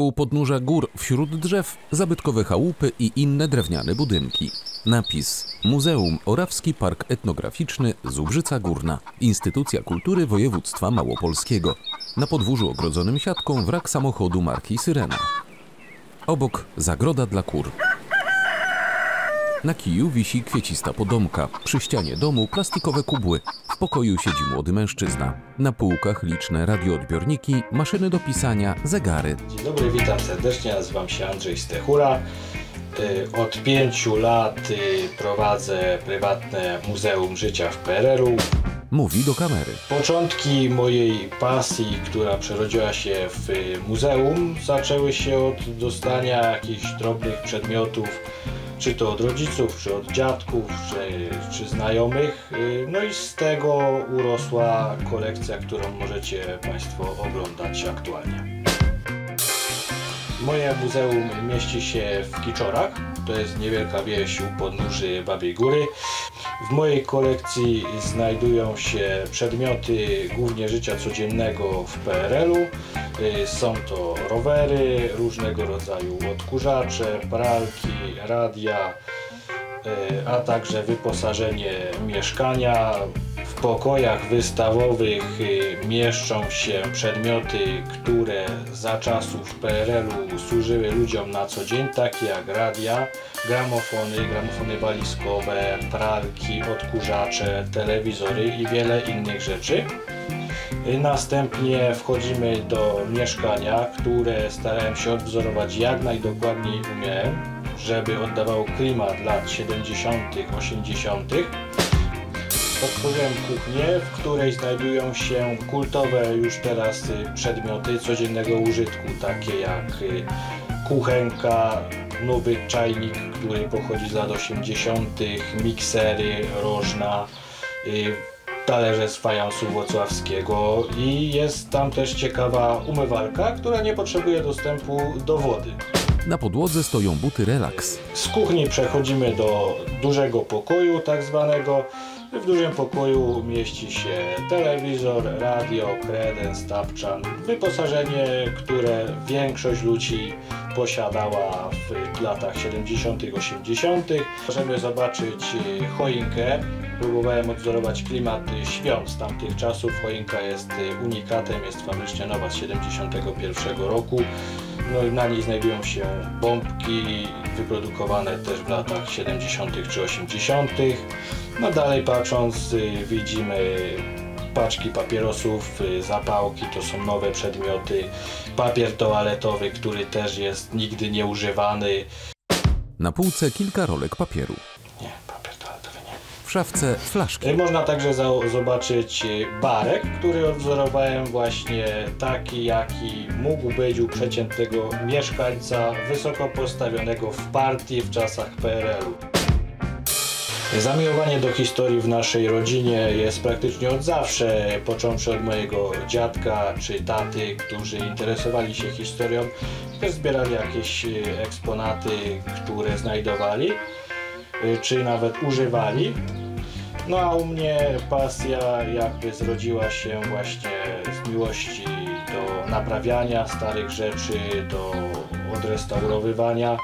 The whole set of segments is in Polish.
U podnóża gór wśród drzew zabytkowe chałupy i inne drewniane budynki. Napis Muzeum Orawski Park Etnograficzny Zubrzyca Górna. Instytucja Kultury Województwa Małopolskiego. Na podwórzu ogrodzonym siatką wrak samochodu marki Syrena. Obok zagroda dla kur. Na kiju wisi kwiecista podomka. Przy ścianie domu plastikowe kubły. W pokoju siedzi młody mężczyzna. Na półkach liczne radioodbiorniki, maszyny do pisania, zegary. Dzień dobry, witam serdecznie, nazywam się Andrzej Stechura. Y, Od pięciu lat y, prowadzę prywatne Muzeum Życia w PRL-u. Mówi do kamery. Początki mojej pasji, która przerodziła się w y, muzeum, zaczęły się od dostania jakichś drobnych przedmiotów, czy to od rodziców, czy od dziadków, czy, czy znajomych. Y, No i z tego urosła kolekcja, którą możecie Państwo oglądać aktualnie. Moje muzeum mieści się w Kiczorach. To jest niewielka wieś u podnóży Babiej Góry. W mojej kolekcji znajdują się przedmioty głównie życia codziennego w PRL-u. Y, Są to rowery, różnego rodzaju odkurzacze, pralki, radia, y, a także wyposażenie mieszkania. Pokojach wystawowych y, mieszczą się przedmioty, które za czasów PRL-u służyły ludziom na co dzień, takie jak radia, gramofony, gramofony walizkowe, pralki, odkurzacze, telewizory i wiele innych rzeczy. Y, Następnie wchodzimy do mieszkania, które starałem się odwzorować jak najdokładniej umiałem, żeby oddawało klimat lat 70., 80. Otworzyłem kuchnię, w której znajdują się kultowe już teraz y, przedmioty codziennego użytku, takie jak y, kuchenka, nowy czajnik, który pochodzi z lat 80., miksery, rożna, y, talerze z fajansu włocławskiego i jest tam też ciekawa umywalka, która nie potrzebuje dostępu do wody. Na podłodze stoją buty Relax. Z kuchni przechodzimy do dużego pokoju, tak zwanego. W dużym pokoju mieści się telewizor, radio, kredens, tapczan. Wyposażenie, które większość ludzi posiadała w latach 70., 80. Możemy zobaczyć y, choinkę. Próbowałem odwzorować klimat świąt z tamtych czasów. Choinka jest y, unikatem, jest fabrycznie nowa z 71 roku. No i na niej znajdują się bombki wyprodukowane też w latach 70. czy 80. No dalej patrząc y, widzimy paczki papierosów, y, zapałki, to są nowe przedmioty, papier toaletowy, który też jest nigdy nieużywany. Na półce kilka rolek papieru. W szafce flaszki. Można także zobaczyć y, barek, który odwzorowałem właśnie taki, jaki mógł być u przeciętnego mieszkańca wysoko postawionego w partii w czasach PRL-u. Zamiłowanie do historii w naszej rodzinie jest praktycznie od zawsze, począwszy od mojego dziadka czy taty, którzy interesowali się historią, też zbierali jakieś y, eksponaty, które znajdowali, y, czy nawet używali. No a u mnie pasja jakby zrodziła się właśnie z miłości do naprawiania starych rzeczy, do odrestaurowywania.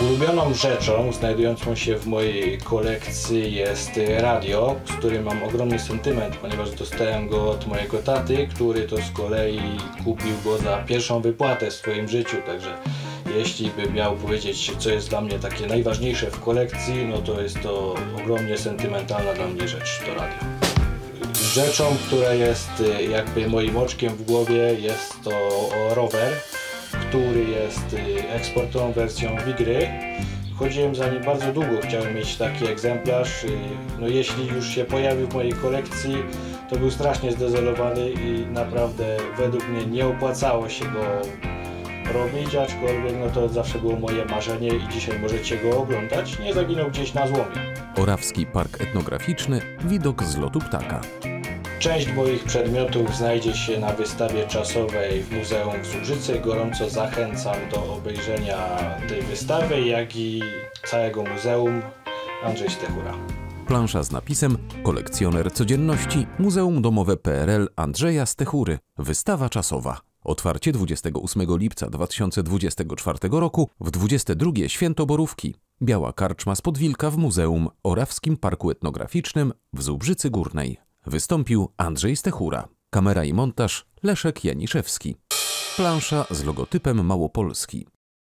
Ulubioną rzeczą znajdującą się w mojej kolekcji jest radio, z którym mam ogromny sentyment, ponieważ dostałem go od mojego taty, który to z kolei kupił go za pierwszą wypłatę w swoim życiu, także jeśli bym miał powiedzieć, co jest dla mnie takie najważniejsze w kolekcji, no to jest to ogromnie sentymentalna dla mnie rzecz, to radio. Rzeczą, która jest y, jakby moim oczkiem w głowie jest to rower, który jest y, eksportową wersją Wigry. Chodziłem za nim bardzo długo, chciałem mieć taki egzemplarz. y, No jeśli już się pojawił w mojej kolekcji, to był strasznie zdezolowany i naprawdę według mnie nie opłacało się go robić, aczkolwiek no to zawsze było moje marzenie i dzisiaj możecie go oglądać. Nie zaginął gdzieś na złomie. Orawski Park Etnograficzny. Widok z lotu ptaka. Część moich przedmiotów znajdzie się na wystawie czasowej w Muzeum w Zubrzycy. Gorąco zachęcam do obejrzenia tej wystawy, jak i całego muzeum. Andrzej Stechura. Plansza z napisem Kolekcjoner codzienności Muzeum Domowe PRL Andrzeja Stechury. Wystawa czasowa. Otwarcie 28 lipca 2024 roku w 22 Święto Borówki. Biała karczma z Podwilka w Muzeum Orawskim Parku Etnograficznym w Zubrzycy Górnej. Wystąpił Andrzej Stechura. Kamera i montaż Leszek Janiszewski. Plansza z logotypem Małopolski.